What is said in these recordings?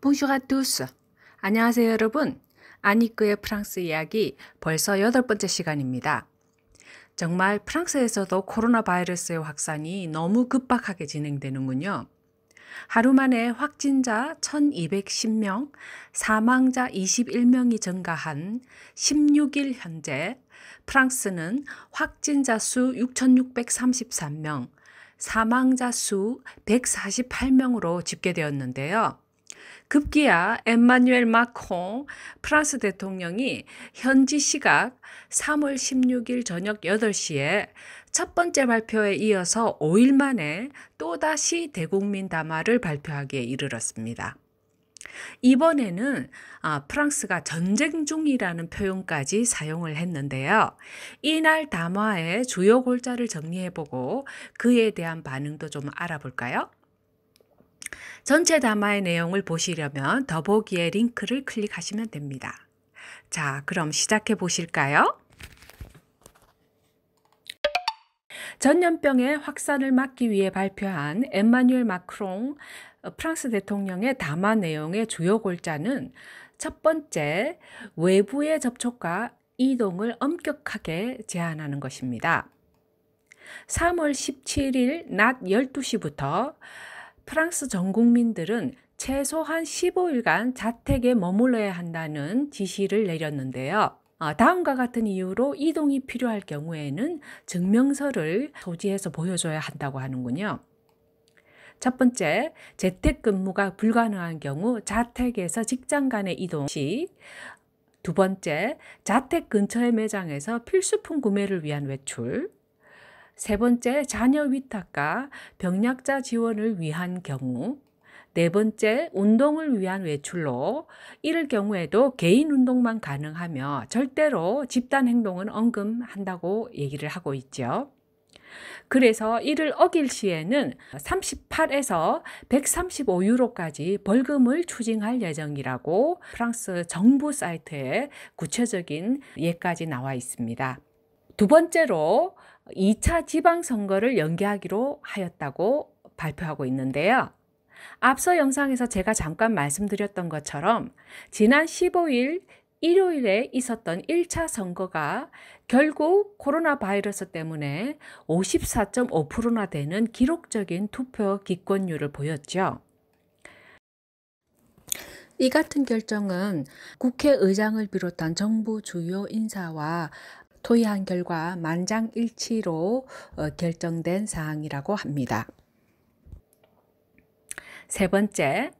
Bonjour à tous. 안녕하세요, 여러분. 아니크의 프랑스 이야기 벌써 여덟 번째 시간입니다. 정말 프랑스에서도 코로나 바이러스의 확산이 너무 급박하게 진행되는군요. 하루 만에 확진자 1210명, 사망자 21명이 증가한 16일 현재 프랑스는 확진자 수 6633명, 사망자 수 148명으로 집계되었는데요. 급기야 엠마뉴엘 마콩 프랑스 대통령이 현지 시각 3월 16일 저녁 8시에 첫 번째 발표에 이어서 5일 만에 또다시 대국민 담화를 발표하기에 이르렀습니다. 이번에는 아, 프랑스가 전쟁 중이라는 표현까지 사용을 했는데요. 이날 담화의 주요 골자를 정리해보고 그에 대한 반응도 좀 알아볼까요? 전체 담화의 내용을 보시려면 더보기에 링크를 클릭하시면 됩니다. 자, 그럼 시작해 보실까요? 전염병의 확산을 막기 위해 발표한 엠마뉴엘 마크롱 프랑스 대통령의 담화 내용의 주요 골자는 첫 번째, 외부의 접촉과 이동을 엄격하게 제한하는 것입니다. 3월 17일 낮 12시부터 프랑스 전 국민들은 최소한 15일간 자택에 머물러야 한다는 지시를 내렸는데요. 어, 다음과 같은 이유로 이동이 필요할 경우에는 증명서를 소지해서 보여줘야 한다고 하는군요. 첫 번째, 재택근무가 불가능한 경우 자택에서 직장 간의 이동 시, 두 번째, 자택 근처의 매장에서 필수품 구매를 위한 외출, 세 번째, 자녀 위탁과 병약자 지원을 위한 경우. 네 번째, 운동을 위한 외출로 이럴 경우에도 개인 운동만 가능하며 절대로 집단 행동은 언금한다고 얘기를 하고 있죠. 그래서 이를 어길 시에는 38에서 135유로까지 벌금을 추징할 예정이라고 프랑스 정부 사이트에 구체적인 예까지 나와 있습니다. 두 번째로 2차 지방선거를 연기하기로 하였다고 발표하고 있는데요. 앞서 영상에서 제가 잠깐 말씀드렸던 것처럼 지난 15일 일요일에 있었던 1차 선거가 결국 코로나 바이러스 때문에 54.5%나 되는 기록적인 투표 기권율을 보였죠. 이 같은 결정은 국회의장을 비롯한 정부 주요 인사와 토의한 결과 만장일치로 어, 결정된 사항이라고 합니다. 세 번째,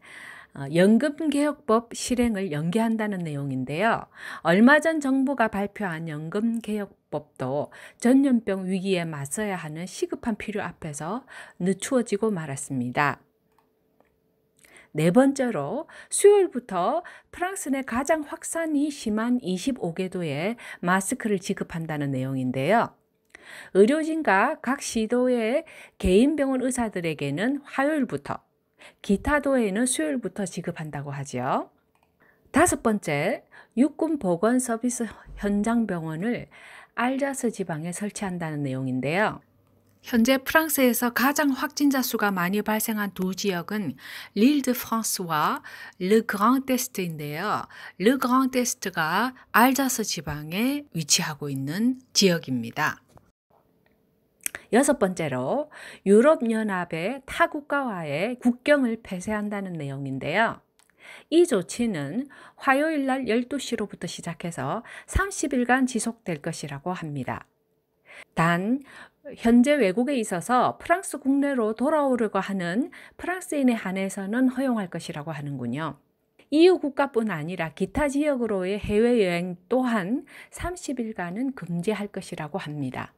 어, 연금개혁법 실행을 연기한다는 내용인데요. 얼마 전 정부가 발표한 연금개혁법도 전염병 위기에 맞서야 하는 시급한 필요 앞에서 늦추어지고 말았습니다. 네 번째로 수요일부터 프랑스 내 가장 확산이 심한 25개도에 마스크를 지급한다는 내용인데요. 의료진과 각 시도의 개인 병원 의사들에게는 화요일부터, 기타 도에는 수요일부터 지급한다고 하죠. 다섯 번째, 육군 보건 서비스 현장 병원을 알자스 지방에 설치한다는 내용인데요. 현재 프랑스에서 가장 확진자 수가 많이 발생한 두 지역은 L'Île-de-France와 Le Grand Est인데요. Le Grand Est가 알자스 지방에 위치하고 있는 지역입니다. 여섯 번째로 유럽연합의 타 국가와의 국경을 폐쇄한다는 내용인데요. 이 조치는 화요일 날 12시로부터 시작해서 30일간 지속될 것이라고 합니다. 단 현재 외국에 있어서 프랑스 국내로 돌아오려고 하는 프랑스인에 한해서는 허용할 것이라고 하는군요. EU 국가뿐 아니라 기타 지역으로의 해외여행 또한 30일간은 금지할 것이라고 합니다.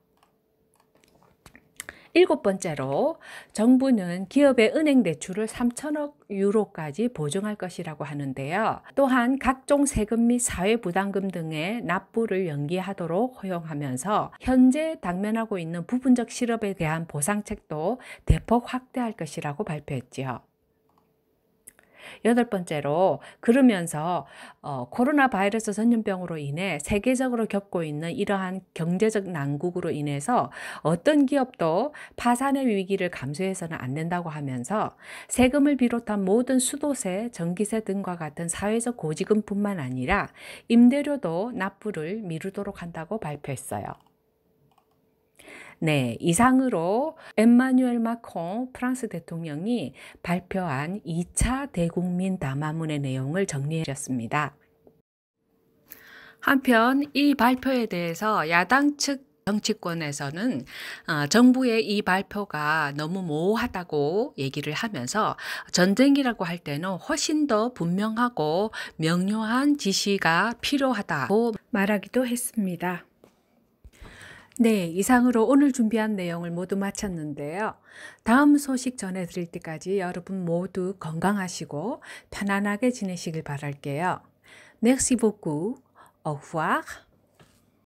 일곱 번째로 정부는 기업의 은행 대출을 3천억 유로까지 보증할 것이라고 하는데요. 또한 각종 세금 및 사회부담금 등의 납부를 연기하도록 허용하면서 현재 당면하고 있는 부분적 실업에 대한 보상책도 대폭 확대할 것이라고 발표했지요. 여덟 번째로 그러면서 어, 코로나 바이러스 전염병으로 인해 세계적으로 겪고 있는 이러한 경제적 난국으로 인해서 어떤 기업도 파산의 위기를 감수해서는 안 된다고 하면서 세금을 비롯한 모든 수도세, 전기세 등과 같은 사회적 고지금뿐만 아니라 임대료도 납부를 미루도록 한다고 발표했어요. 네, 이상으로 엠마뉴엘 마콩 프랑스 대통령이 발표한 2차 대국민 담화문의 내용을 정리해 주셨습니다. 한편 이 발표에 대해서 야당 측 정치권에서는 어, 정부의 이 발표가 너무 모호하다고 얘기를 하면서 전쟁이라고 할 때는 훨씬 더 분명하고 명료한 지시가 필요하다고 말하기도 했습니다. 네, 이상으로 오늘 준비한 내용을 모두 마쳤는데요. 다음 소식 전해드릴 때까지 여러분 모두 건강하시고 편안하게 지내시길 바랄게요. Merci beaucoup. Au revoir.